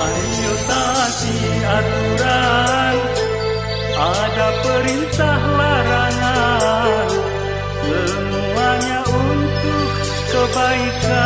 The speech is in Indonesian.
Ayo taati aturan Ada perintah larangan. Semuanya untuk kebaikan.